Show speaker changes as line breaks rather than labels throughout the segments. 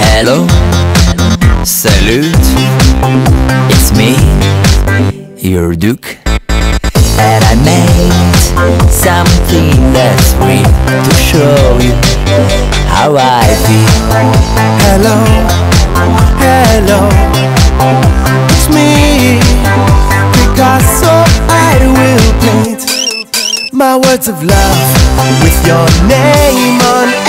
Hello? Salut? your duke. And I made something that's free to show you how I feel.
Hello, hello, it's me Picasso, I will paint my words of love with your name on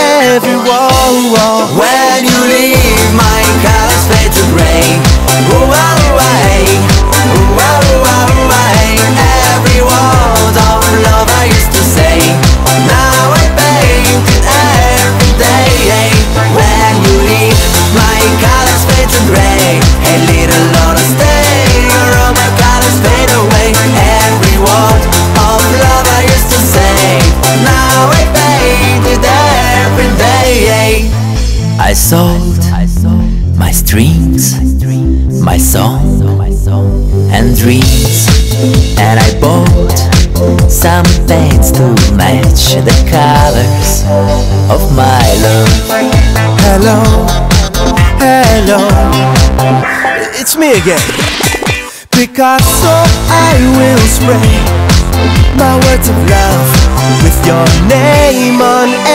sold my strings, my song, and dreams. And I bought some paints to match the colors of my love.
Hello, hello, it's me again. Picasso, I will spray my words of love with your name on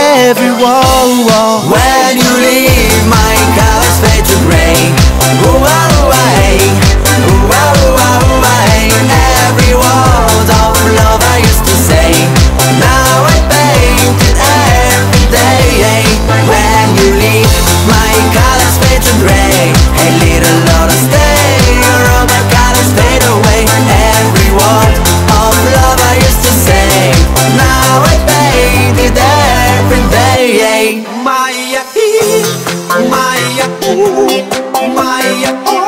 Maia, uh, Maia, Maia.